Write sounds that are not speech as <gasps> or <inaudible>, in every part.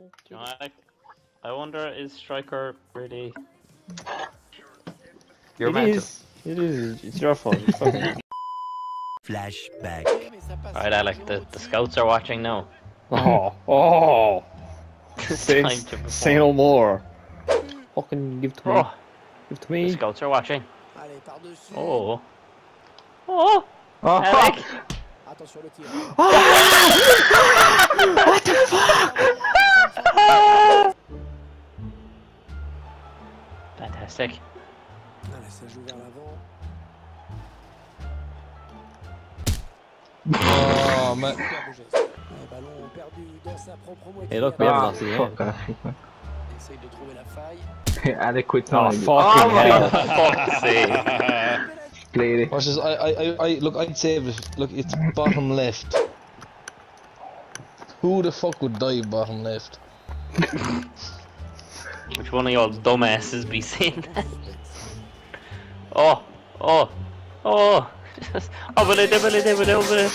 You know, I, I wonder is striker really? You're it is. It is. It's your fault. <laughs> Flashback. Alright, Alec, the, the scouts are watching now. oh, <laughs> oh. Say, Time say no more. Fucking give to me. Oh, Give to the me. scouts are watching. Allez. Oh. Oh, Oh, Alec! Ah. <laughs> what the tir. Fantastic. Allez, ça joue vers l'avant. Oh, man. Superbe geste. Un ballon perdu dans sa propre moitié. Hey, look, we Ah, lost the game. Essaye de trouver la faille. <laughs> Adequate Oh, time. fucking hell. fuck's sake. Played it. Watch this. I, I, I, I, look, I'd save it. Look, it's bottom left. Who the fuck would die bottom left? <laughs> Which one of y'all dumbasses be saying that? Oh, oh, oh. <laughs> Over there, over there, over there, over there.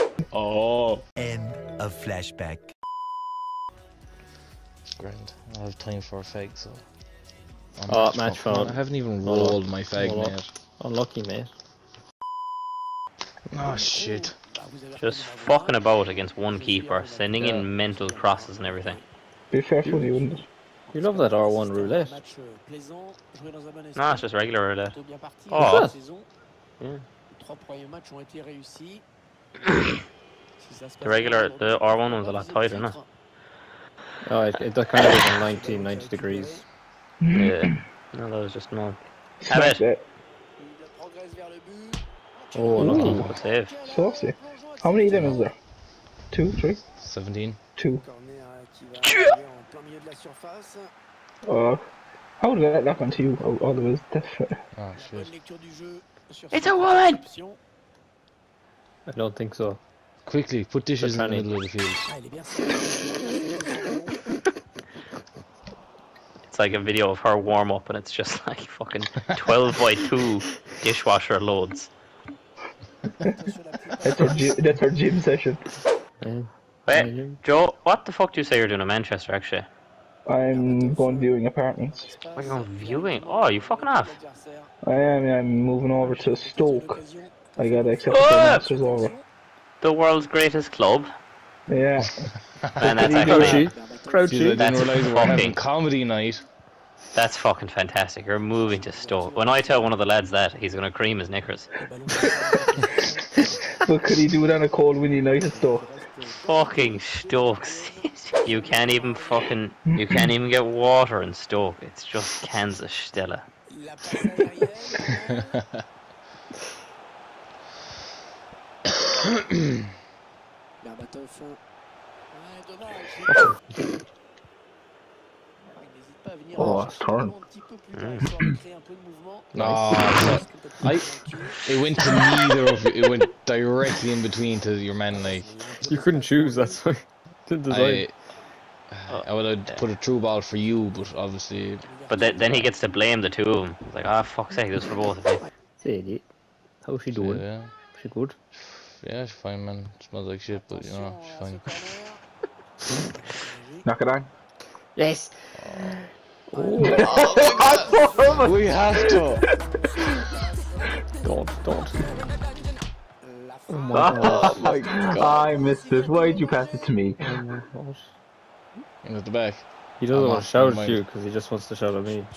<laughs> Oh. End of flashback. Grand. I have time for a fag, so. I'm Oh, not match fuck- foul. I haven't even rolled my fag, Hold up. mate. Unlucky, mate. Oh shit. Bah, vous avez Just reconnu ma voix. fucking about against one keeper, sending in mental crosses and everything. Be careful, you wouldn't. You love that R1 roulette. Match plaisant, joué dans un bon No, it's just regular roulette. Plutôt bien parti Oh. dans la saison. Yeah. Les trois premiers matchs <coughs> ont été réussis. Si ça se The regular, the R1 one's a lot tighter, no? Oh, it, it kind of is 90, 90 degrees. Yeah. No, that was just oh, no. Smack it. that. Il progresse vers. Oh, lucky. Good save. Saucy. How many of them is there? Two, three? 17. Two. Corner qui va arriver en plein milieu de la surface. Uh, how did that lock onto you? Oh, all of us. That's Oh <laughs> shit. lecture du jeu sur It's a woman! I don't think so. Quickly, put dishes in the middle of the field. Ah, il est bien servi. <laughs> It's like a video of her warm up, and it's just like fucking 12 by 2 <laughs> dishwasher loads. Attention à la pluie. That's our gym, that's our gym session. Yeah. Wait, Joe, what the fuck do you say you're doing in Manchester actually? I'm going viewing apartments. Are you going viewing? Oh, you fucking off. I am. I'm moving over to Stoke. I got accepted Oh! for masters over. The world's greatest club. Yeah. <laughs> And that's Crouchy. actually, Crouchy. See, I didn't That's realize we were having fucking- comedy night. that's fucking fantastic. You're moving to Stoke. When I tell one of the lads that, he's gonna cream his knickers. <laughs> Le ballon but could he do it on a cold, windy night at Stoke? Fucking Stoke. you can't even fucking, you can't even get water in Stoke. It's just Kansas Stella. <laughs> pas à venir Oh, chercher le turn. ballon un petit peu plus tard, histoire de créer un peu de mouvement. No, Parce que peut-être I- it went to neither of you. It went directly in between to your man. Like You couldn't choose, that's why. <laughs> Didn't I. I would have put a true ball for you, but obviously But then, then he gets to blame the two of them. He's like, ah, fuck's sake, this is for both of you. Say. How's she doing? yeah, She good? yeah, she's fine, man. Smells like shit, but you know, she's fine. à ce corner. Knock it on. Yes. Oh. we have to. <laughs> Don't, don't. Oh my <laughs> god. Oh my god. I missed this. Why did you pass it to me? Oh my god. In at the back. He doesn't I'm want to shout at you because he just wants to shout at me. <laughs>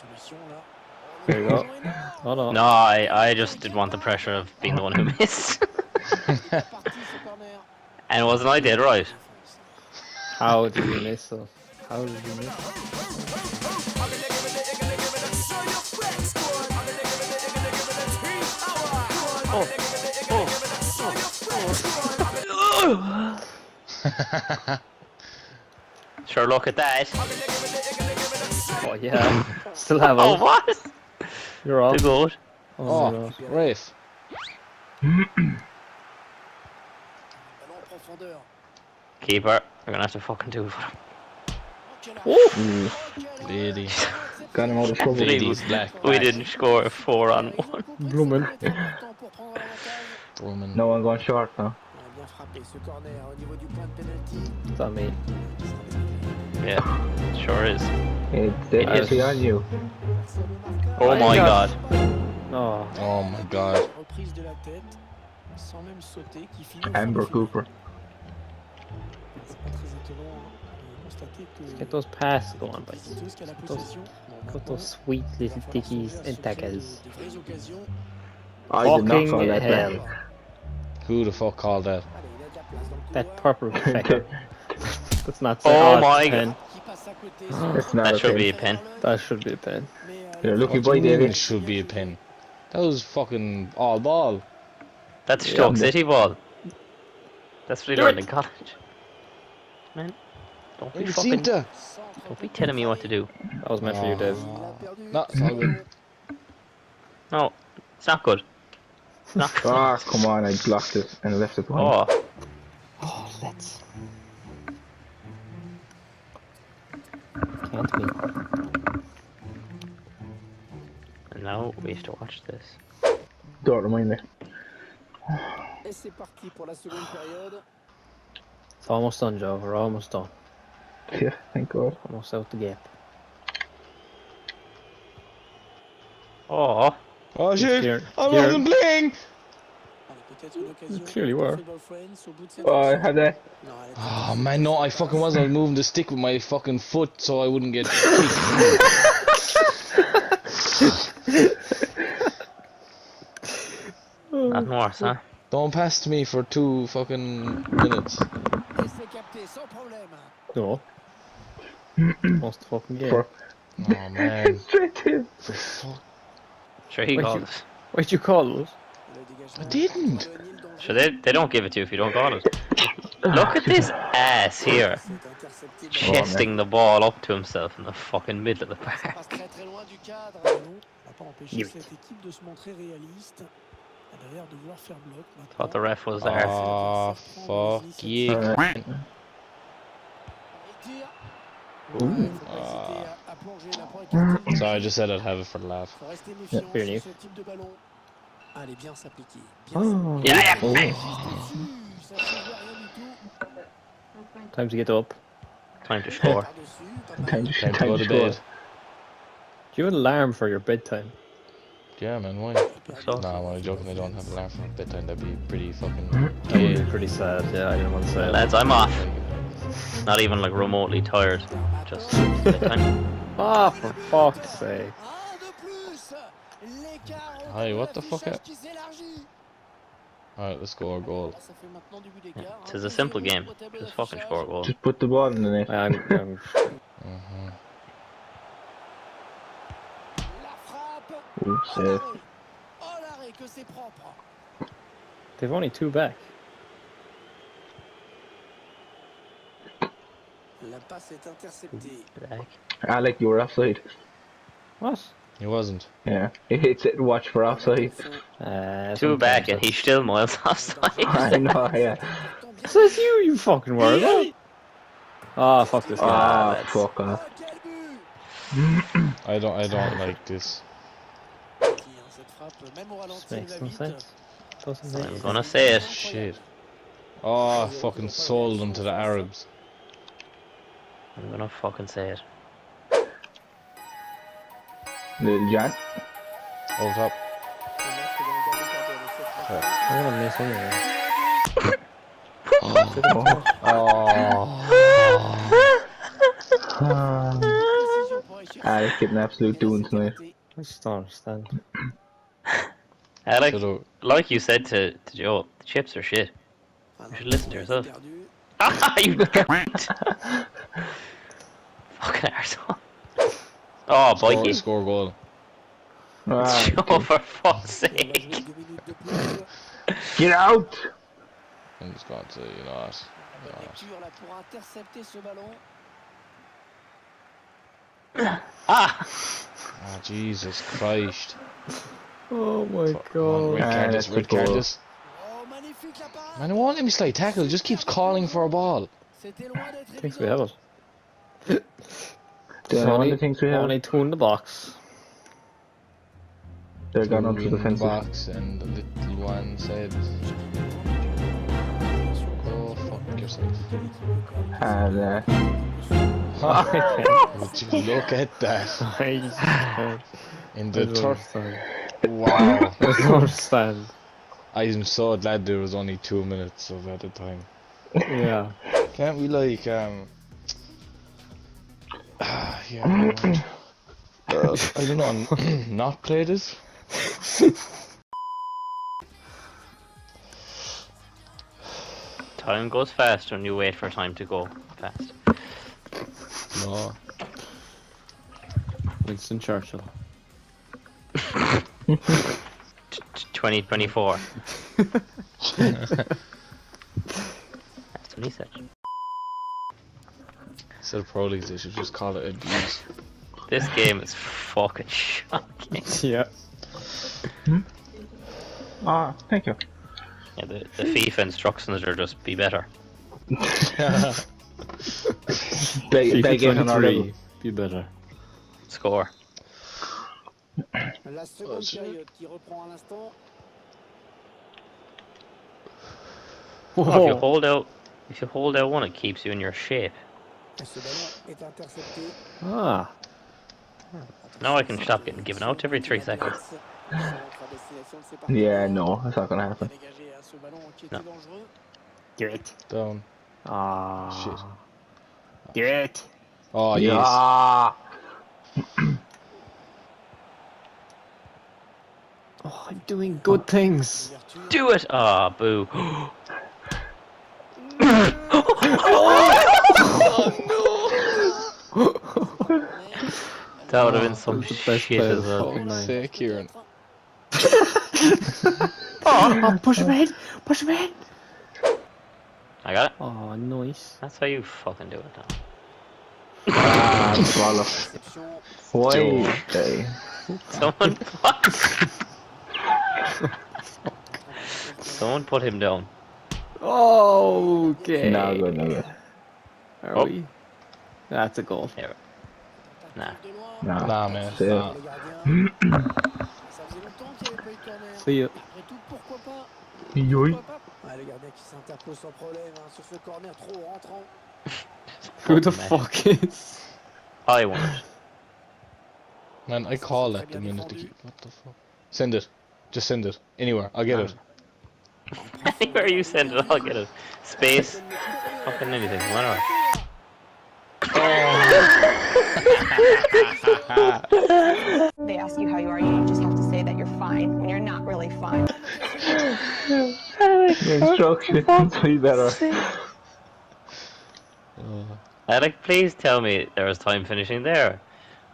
There you go. Oh no. No, I, I just didn't want the pressure of being the one who missed. Parti ce and wasn't I dead right? How did you miss though? How did you miss? Sure, look at that. Oh yeah. <laughs> Still have Oh, what? You're off. The goat. Oh, Oh, my god. Rafe. Ballon en profondeur. Keeper, we're gonna have to fucking do it for him. Quel arrêt. Mm, Lady. got him out of trouble. Lady. Lady's black. We didn't score a four on one. Bloomin'. <laughs> Important pour prendre l'avantage. Woman. No one going short now. On bien frappé ce corner au niveau du point de penalty. It's on me. Yeah, sure is. It's definitely on you. Oh my god. Oh, Oh my god. Reprise de la tête, sans même sauter, qui finit. Amber Cooper. C'est pas très étonnant de constater que. get those passes going, boys. Santos qui those- Got those sweet little va falloir dickies and se tackles. Des vraies occasions. I did not Fucking call that hell. back. Who the fuck called that? Allez, il a de la place dans le That couloir. purple fecker. That's not Oh oh, my it's a pen. Qui passe à not That a should be a pen. That should be a pen. Mais, You're a lucky boy, do David. It should be a pin. That was fucking all ball. That's Yeah, Stoke but- City ball. That's what he learned in college. Man, don't be fucking. Cinta. Don't be telling me what to do. That was meant for you, Dave. Il. No, it's all good. No, it's not good. It's not good. Ah, come on, I blocked it and left it behind. Oh, Oh, let's. Can't be. and now we have to watch this. Don't remind me. Et c'est parti pour la seconde période. It's almost done, Joe. We're almost done. Yeah, thank God. Almost out the gap. Oh, Oh shit! I clear. wasn't playing! Allez, peut-être une occasion. Clearly were. Friends au bout Oh, I had that. Non, elle était Oh man, no, I fucking was. I was moving the stick with my fucking foot so I wouldn't get kicked. <laughs> nothing worse, huh? Don't pass to me for two fucking minutes. Et c'est capté. No. <clears throat> Almost fucking game. For- Oh man. <laughs> Straight to him. For fuck. Sure, he Wait, called you- it. What'd you call it? Le dégagement. I didn't. Le nil danger. Sure, they, they don't give it to you if you don't call it. <laughs> Look at this ass here, oh, C'est intercepté. chesting the ball up to himself in the fucking middle of the Ça park. passe très très loin du cadre. Mais non, ça n'a pas empêché Give it. cette équipe de se montrer réaliste. Elle a l'air de vouloir faire bloc maintenant. Thought the ref was there. Oh fuck you. Alright. Mm. So I just said I'd have it for the laugh. Faut rester fair enough. ce type de ballon. Allez, bien s'appliquer. Oh, Yeah, yeah. oh. s'appliquer. Ça ne fait rien du tout. Time to get up. Time to score. Par-dessus, pas mal. Time to, Time to time go to to score. bed. Do you have an alarm for your bedtime? Yeah man, why? So, Nah, I'm only joking. I don't have an alarm for bedtime. That'd be pretty fucking mm. That would be pretty sad. Yeah, I didn't want to say it. lads, I'm off. Not even like remotely tired. Just <laughs> bedtime. Ah, for fuck's sake. Un de plus. L'écart entre Hey, what the fuck, l'affichage qui s'élargit. Alright, let's score a goal. Là, ça fait maintenant du but d'écart. Yeah, 'tis a simple game. Just fucking d'affichage. score a goal. Just put the ball in the net. I'm, I'm, hmm La frappe. Ooh, Oh save. l'arrêt. Oh l'arrêt, que c'est propre. they've only two back. Passe est interceptée. Back. Alec, you were offside. What? He wasn't. Yeah. It said watch for offside. Uh, Two back and that's- he's still miles offside. <laughs> I know, yeah. Says you, you fucking were. Ah, fuck this guy. Ah, that's- fuck off. Oh, quel but I don't. I don't like this. Qui, hein, Cette frappe, même au ralenti, Makes no sense. Doesn't I'm gonna say it. Shit. Oh, I fucking sold them to the Arabs. I'm gonna fucking say it. Little John. Over top. I'm gonna miss anyway. Oh. Oh. Alec getting absolute doing tonight. I just don't understand. <laughs> Alec, Should've- like you said to, to Joe, the chips are shit. You should listen to yourself. Ah, <laughs> you <laughs> cunt! Fucking arsehole. Oh, Score, Mikey. score goal. Ah, Joe, for fuck's sake. get out! I'm just going to, you know what? Lecture là pour intercepter ce ballon. Ah! Oh, Jesus Christ. Oh my Come on, red card this, that's a red card this. Oh, magnifique la passe. Man, it won't let me slide tackle. It just keeps calling for a ball. C'était loin d'être Thinks we have it. The It's one only, things we have. only two in the box. They're gone up to the in fences. box and the little one said, yourself. And uh, <laughs> Would you <laughs> look at that in the don't third. understand. Wow. <laughs> I don't understand. I'm so glad there was only two minutes of at a time. Yeah. Can't we like um? ah, <sighs> yeah. never mind. Uh, I don't know. <clears throat> not play this. Time goes fast when you wait for time to go fast. No. Winston Churchill. <laughs> <laughs> T- t- 2024. <laughs> That's what he said. Instead of pro leagues, they should just call it abuse. This game is fucking shocking. <laughs> Yeah. ah, thank you. Yeah, the, the FIFA instructions are just be better. <laughs> Big, big game on our level. 23. Be better. Score. La seconde période qui reprend à l'instant. Oh, if you hold out, if you hold out one, it keeps you in your shape. Et ce ballon est intercepté. Ah. Now I can stop getting given out every three seconds. Centre à destination de ses partenaires. Yeah, no, that's not gonna happen. Dégagé à ce ballon qui était Non. dangereux. Get. Down. Ah. Shit. Get. Oh yes. Ah, Oh, I'm doing good things. Do it! Ah, boo. <gasps> <gasps> <gasps> That would have been some That was the best shit play as of well. fucking night. Say, Kieran. <laughs> Oh, push him in. Push him in. I got it. Oh, nice. That's how you fucking do it now. ah, swallow. Why? Okay. Someone <laughs> what? Someone put him down. Okay. No good, no good. Are Oh. we? That's a goal. Nah. De loin. No. Nah, man. C'est- Nah. Le gardien. Ça faisait longtemps qu'il n'y avait pas eu de corner. See ya. Après tout, pourquoi pas Oui. Pourquoi pas Le gardien qui s'interpose sans problème hein, sur ce corner trop rentrant. Who the man. fuck is? I won it. Man, I call at the minute to. What the fuck? Send it. Just send it. Anywhere. I'll get it. <laughs> Anywhere you send it, I'll get it. Space, fucking anything, whatever. <laughs> They ask you how you are, you just have to say that you're fine when you're not really fine. The instructions be better. Alec, please tell me there was time finishing there.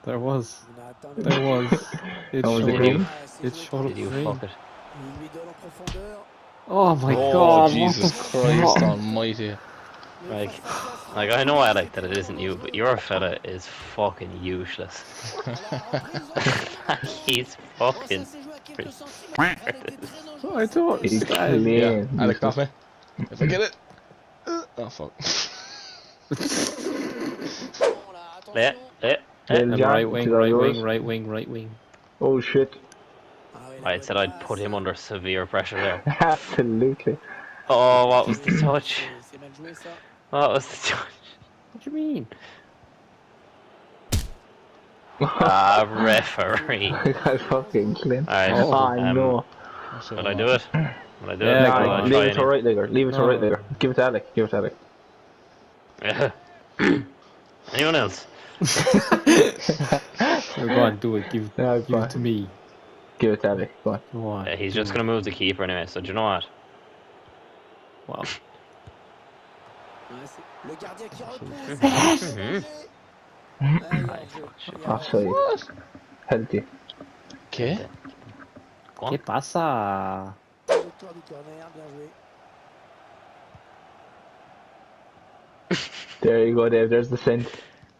There was. Il n'a atteint le There was. <laughs> It That was showed a up. green? Ses It joueurs showed Did you fuck it? Oh my oh, god. Jesus what <laughs> the Christ fuck? almighty. Like, like I know Alec that it isn't you, but your fella is fucking useless. <laughs> <laughs> He's fucking. Oh, I don't He's understand. Yeah. clean. Alec, off me. If I get it. Uh, oh, fuck. Yeah, yeah, yeah. And Jack, right wing, right wing, right wing, right wing. Oh shit. I said I'd put him under severe pressure there. <laughs> Absolutely. Oh, what was the touch? C'est mal joué ça. What was the touch? What do you mean? Ah, referee. <laughs> I fucking clean. Alright, Oh, I um, know. Will I do it? Will I do Yeah, it? go Will I on. Leave it to right legger. Leave it to No. right legger. Give it to Alec. Give it to Alec. Yeah. <laughs> Anyone else? Oh, go on, do it. Give, No, give it to me. Give it to Alec. Go on. Go. Yeah, he's just gonna move the keeper anyway, so do you know what? Wow. Ouais, c'est Le gardien qui repousse. Allez, Aye, hors-jeu. fuck, shit. Il y a Offside. Healthy. Okay. Go on. ¿Qué pasa? Victoire du corner, bien joué. There you go, Dave. There's the send.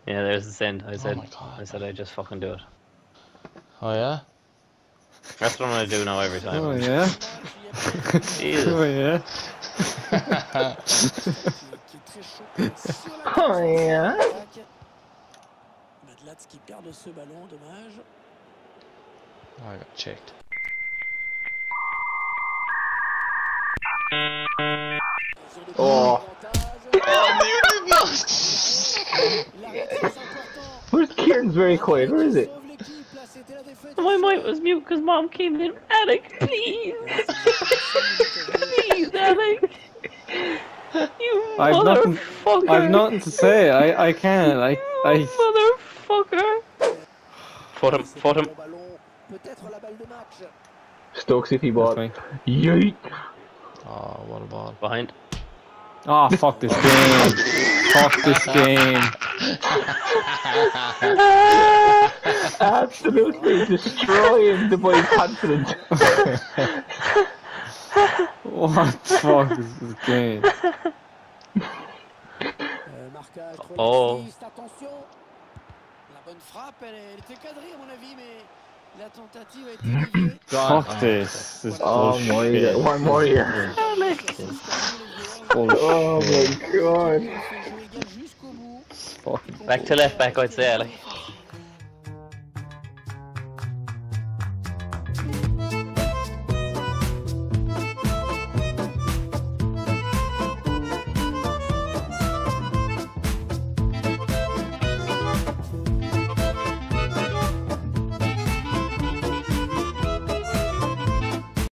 Yeah, there's the send. I said, oh my God. I said I'd just fucking do it. Oh, yeah? That's what I'm gonna do now every time. Oh yeah. <laughs> Jesus. Oh yeah. Qui est très chaud. Sur la Oh yeah. qui perd ce ballon, dommage. Oh, I got checked. Sur le Oh. avantage. L'arrêt. Where's Kieran's very quiet? Where is it? My mic was mute because mom came in. Alec, please. please, Alec. You I've nothing- I've nothing to say. I I can't. I I. Motherfucker. Foot him, foot him. Bon ballon, peut-être la balle de match. Stokes if he That's bought. me. Yeet. Oh, what a ball. Behind. Oh fuck this game. Fuck <laughs> this game. <laughs> Absolutely destroying the boy's confidence. <laughs> What the fuck is this game? Euh, euh Oh. relativiste, attention. La bonne frappe, elle, elle était cadrée à mon avis, mais la tentative a été déviée. Fuck this. This ah, Oh my god. One more here. Oh my god. Back to left back, I'd say, Alec.